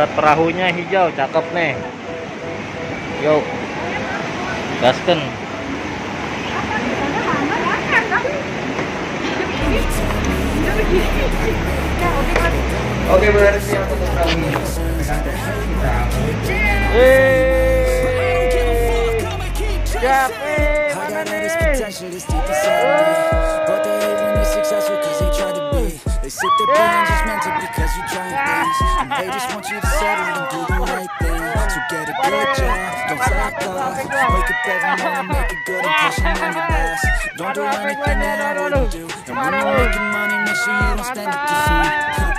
Perahunya hijau, cakep nih. Yuk. Gasken. Oke berarti yang untuk kami Yeay. Siapa? Mana nih? Sit there being just mental because you trying things. And they just want you to settle and do the right thing So get a good job, don't slack off Wake up every morning, make a good impression on your boss Don't do anything that I wouldn't do. And when you're making money, make sure you don't spend it. Too soon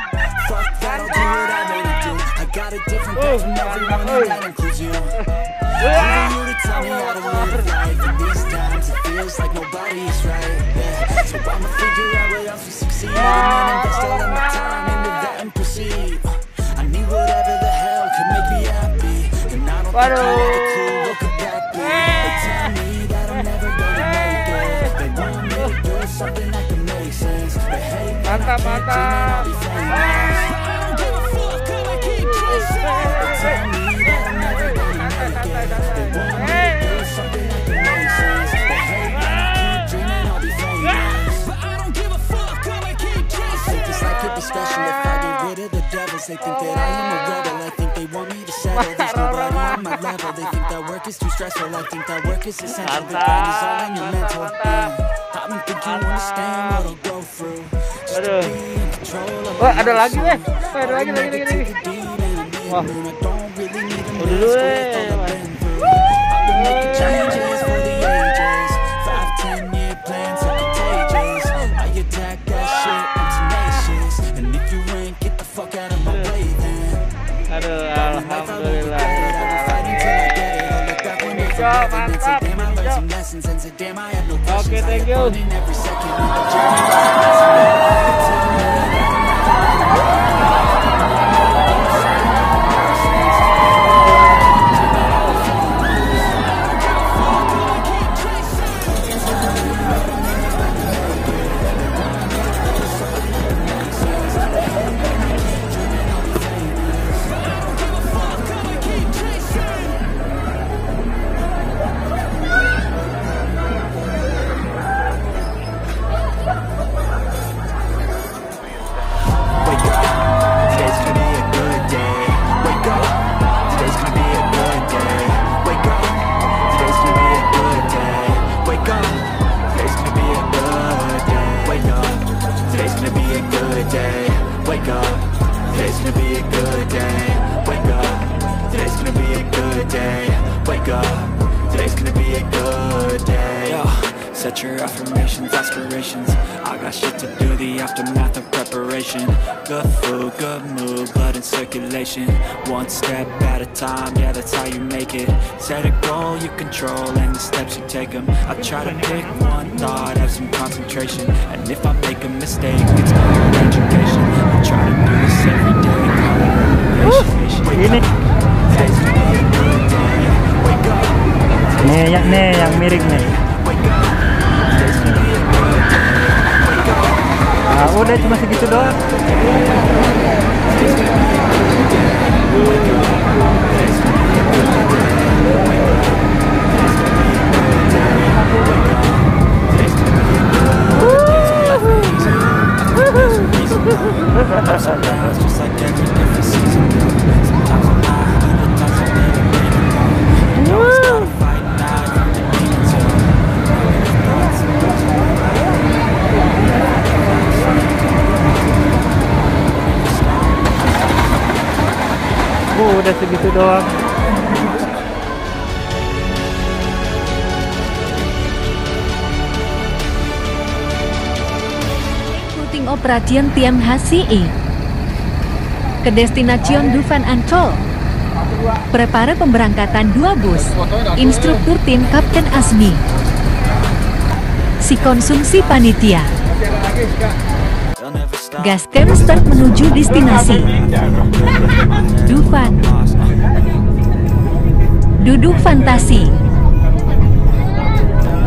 Fuck that, I'll do what I wanna do. I got a different path from everyone and that includes you. Only you to tell me how to live life. In these times it feels like nobody's right. So I'ma figure out what else to succeed And invest all of my time into that and proceed I need whatever the hell could make me happy And I don't think you have a clue what could that be They tell me that I'm never gonna make it They want me to do something that can make sense They hate when I keep dreaming I'll be famous I don't give a fuck, I keep chasing They tell me that I'm never gonna make it They want devils They think that I am a rebel, I think they want me to settle There's nobody on my level, they think that work is too stressful. I think that work is essential, the grind is all in your mental yeah. I don't think you understand what I'll go through. Just to be in control of Wah, ada lagi, weh. Weh, ada lagi, lagi, lagi, lagi. Wah. Udah dulu, weh. changes Aduh, alhamdulillah. Yo, mantap. Oke, okay, thank you. Blood in circulation. One step at a time, yeah, that's how you make it. Set a goal you control, and the steps you take them. I try to pick one thought, have some concentration. And if I make a mistake, it's called an education. I try to do this every day, call it motivation. Wake up, today's gonna be a good day. Wake up, oh, Nih, yang nih yang miring nih. wake up, today's gonna be a good day. Wake up. Nah, udah cuma segitu doang. I'm sorry, I just like that. Udah segitu doang. Ikuting operasi Tiam HCI. Ke destination Dufan Ancol. Prepare pemberangkatan dua bus. Instruktur tim Kapten Asmi. Si konsumsi panitia. Gastem start menuju destinasi. Dufan. Duduk fantasi.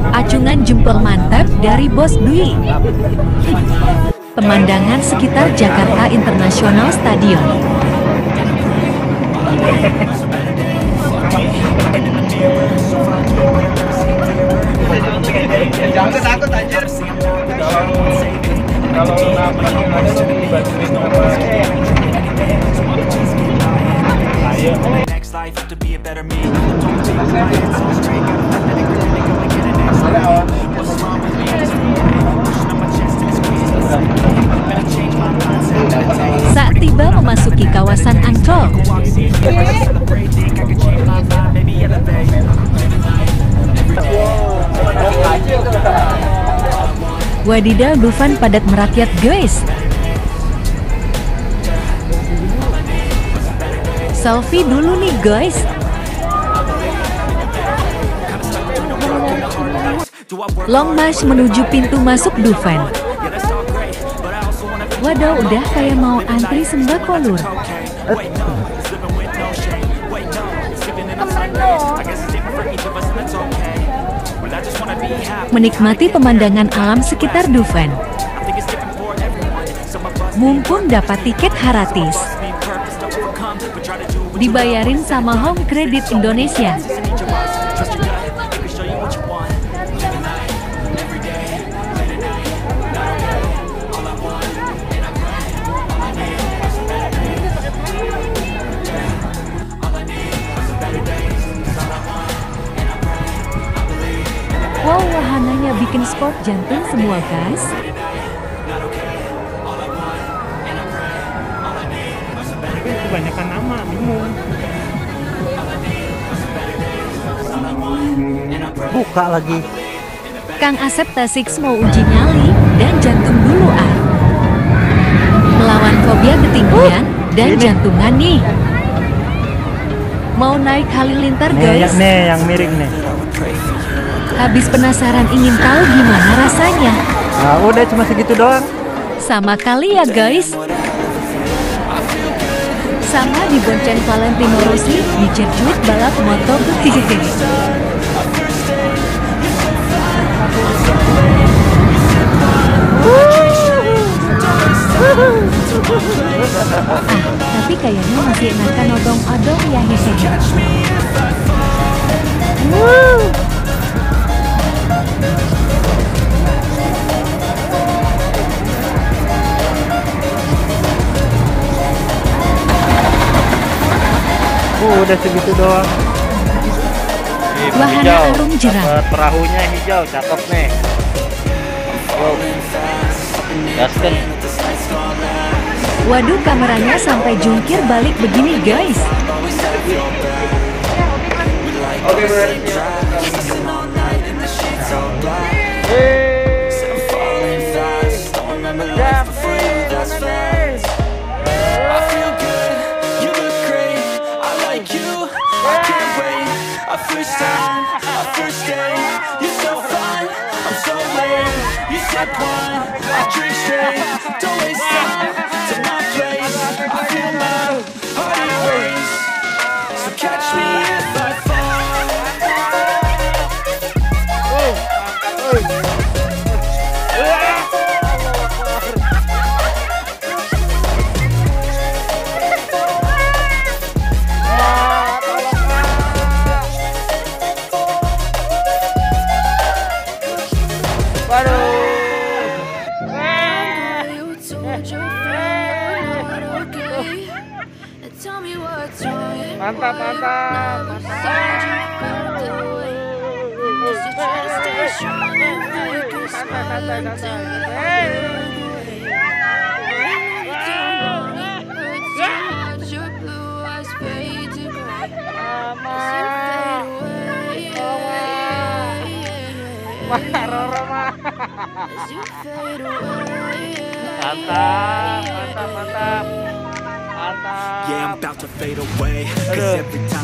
Acungan jempol mantap dari Bos Dwi. Pemandangan sekitar Jakarta International Stadium. Jangan takut anjir. Kalau yang ada nanti dibantuin sama Saat tiba memasuki kawasan Ancol, wadidaw Dufan padat merakyat guys. Selfie dulu nih guys. Long march menuju pintu masuk Dufan. Waduh, udah kayak mau antri sembako lur. Menikmati pemandangan alam sekitar Dufan. Mumpung dapat tiket haratis. Dibayarin sama Home Credit Indonesia. love. In each of us, trust your Buka lagi. Kang Asep Tasik mau uji nyali dan jantung dulu ah. Melawan fobia ketinggian dan ini. jantungan nih. Mau naik halilintar Nih, guys? yang, nih yang miring nih. Habis penasaran ingin tahu gimana rasanya? Nah, udah cuma segitu doang. Sama kali ya guys. Sama di bonceng Valentino Rossi di circuit balap moto tapi kayaknya masih enakan odong-odong ya hehehe. Uh, udah segitu doang. Wahana arum jeram. Dapet perahunya hijau, cakep nih. Wow. Gaskan. Waduh kameranya sampai jungkir balik begini guys. Oke, menarik I feel good, you look great, I like you, I can't wait. A first time, a first date, you're so fun, I'm so late. You said one, I drink straight, don't waste time Mantap, mantap, Said you felt that way. Guess you try to stay strong and fake a smile until you run away. You're too long, it hurts too much. Your blue eyes fade to gray. As you fade away. As you fade away. Mantap, mantap, mantap. Mantap. Yeah, I'm about to fade away. Cause Aduh. every time I wake up,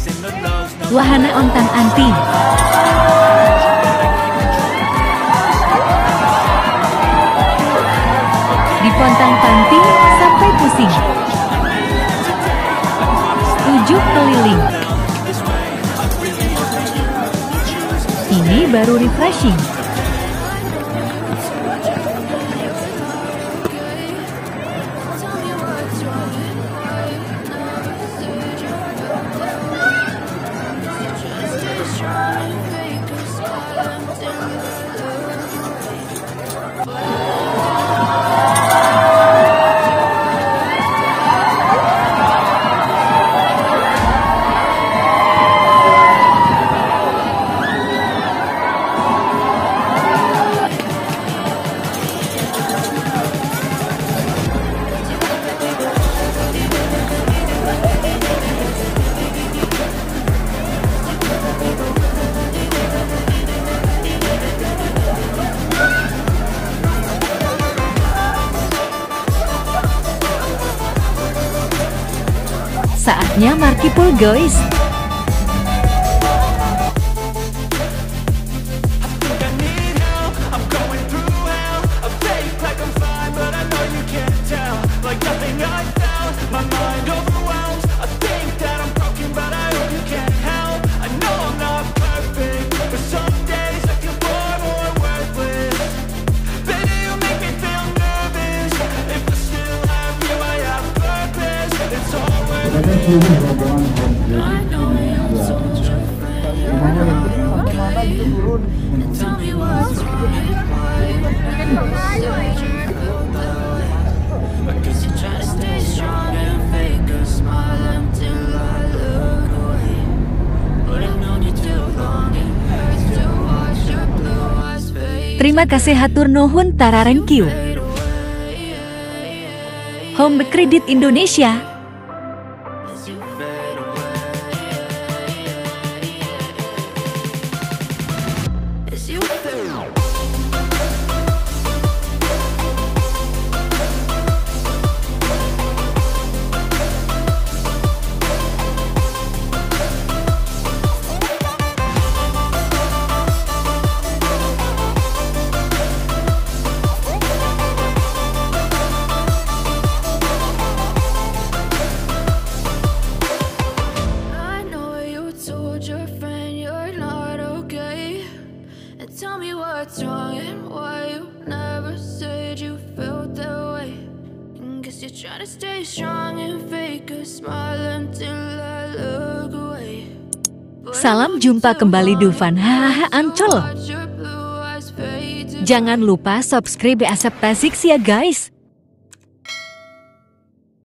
wahana ontang anting. Dipontang panting sampai pusing. Tujuh keliling. Ini baru refreshing. Saatnya Markipul Guys. Terima kasih hatur nuhun tararengkiu. Home Credit Indonesia tell me what's wrong and why you never said you felt that way. And guess you're trying to stay strong and fake a smile until I look away. Salam jumpa kembali Dufan. Hahaha, Ancol. Jangan lupa subscribe Asap Tasik ya guys.